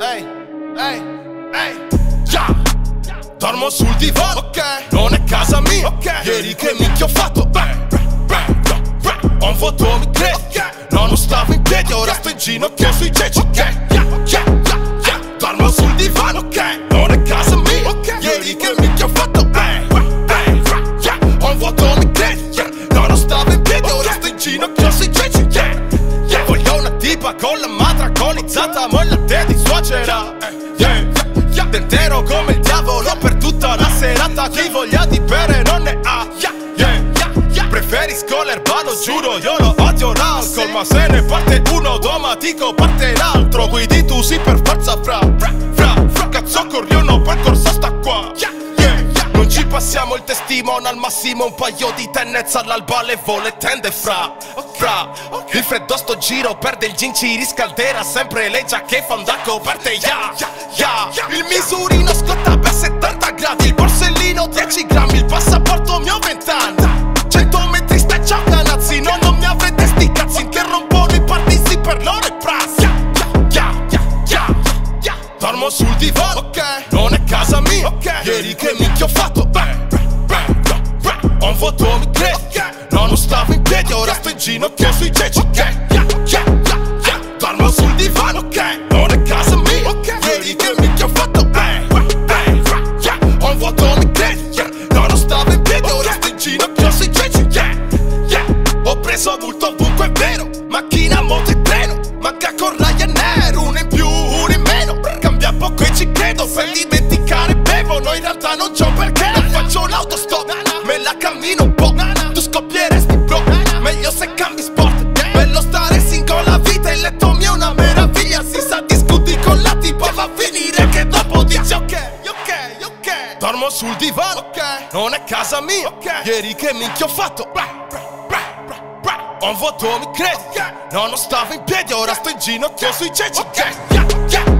Ehi, ehi, ehi, yeah. Dormo sul divano, ok. Non è casa mia, ok. Ieri che minchia ho fatto, beh, beh, beh, beh. Ho un voto, mi credi, ok. No, non stavo in piedi, ora sto in ginocchio sui ceci, ok. Yeah, yeah, yeah, yeah. Dormo sul divano, ok. Non è casa mia, ok. Ieri che minchia ho fatto, beh, beh, beh, yeah. Ho un voto, mi credi, yeah No, non stavo in piedi, ora sto in ginocchio sui ceci, yeah, yeah. Voglio una tipa con la madre alcolizzata, moglie te di suocera, yeah, yeah. Dentero come il diavolo per tutta la serata. Chi voglia di bere non ne ha. Yeah, yeah, yeah, yeah. Preferisco l'erba, lo giuro, io lo odio l'alcol. Ma se ne parte uno automatico parte l'altro. Quindi tu sì per testimone al massimo Un paio di tennezza all'alba le vole tende fra, fra. Il freddo sto giro perde il gin ci riscalderà Sempre lei già che fa un da coperte yeah, yeah, yeah. Il misurino scotta per 70 gradi Il borsellino 10 grammi Il passaporto mio 20 anni 100 metri sta già canazzi No non mi avete sti cazzi Interrompo i partiti per loro e prassi. Dormo sul divano, ok. Non è casa mia, ok. Ieri che minchia ho fatto, beh, un voto, mi credi, No, non stavo in piedi, ora sto in ginocchio sui ceci, ok yeah, yeah, yeah. Dormo sul divano, ok Non è casa mia, ok Ieri che minchia ho fatto, beh, beh, yeah. Ho un voto, mi credi, No, non stavo in piedi, ora sto in ginocchio sui ceci, yeah, yeah Ho preso multo ovunque, è vero. Macchina, moto e treno. Manca con scoppieresti bro. Meglio se cambi sport. Bello stare singolo la vita Il letto mio è una meraviglia. Si sa discuti con la tipa Va a finire che dopo dici ok Ok, ok. Dormo sul divano Ok. Non è casa mia. Ok. Ieri che minchia ho fatto? Bra, bra, bra, bra, bra. Ho un voto, mi credi? No, non stavo in piedi, ora sto in ginocchio sui ceci, ok? Yeah, yeah,